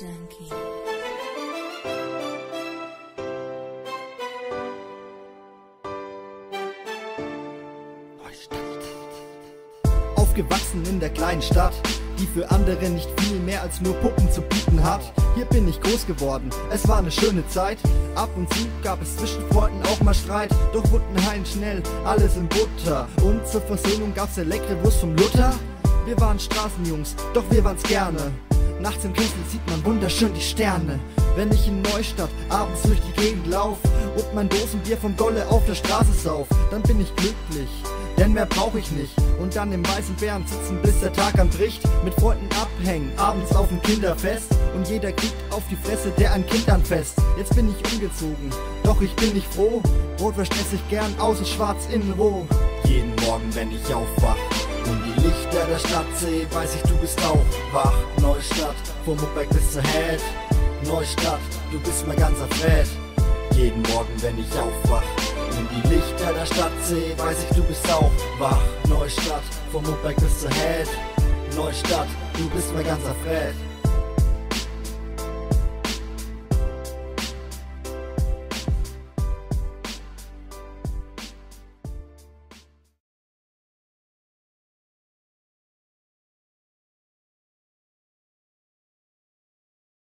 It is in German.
Junkie. Aufgewachsen in der kleinen Stadt, die für andere nicht viel mehr als nur Puppen zu bieten hat. Hier bin ich groß geworden, es war eine schöne Zeit. Ab und zu gab es zwischen Freunden auch mal Streit, doch wurden heilen schnell alles in Butter. Und zur Versöhnung gab's Elektrowurst vom Luther. Wir waren Straßenjungs, doch wir waren's gerne. Nachts im Kessel sieht man wunderschön die Sterne. Wenn ich in Neustadt abends durch die Gegend lauf und mein Dosenbier vom Golle auf der Straße sauf, dann bin ich glücklich. Denn mehr brauch ich nicht. Und dann im weißen Bären sitzen, bis der Tag anbricht. Mit Freunden abhängen, abends auf dem Kinderfest. Und jeder kriegt auf die Fresse, der ein Kind anfasst. Jetzt bin ich umgezogen, doch ich bin nicht froh. Rotwurst esse ich gern, außen schwarz, innen roh. Jeden Morgen, wenn ich aufwach und die Lichter der Stadt sehe, weiß ich, du bist auch wach. Neustadt, vom Muckberg bis zur Head. Neustadt, du bist mein ganzer Fred. Jeden Morgen, wenn ich aufwach und die Lichter der Stadt sehe, weiß ich, du bist auch wach. Neustadt, vom Muckberg bis zur Head. Neustadt, du bist mein ganzer Fred.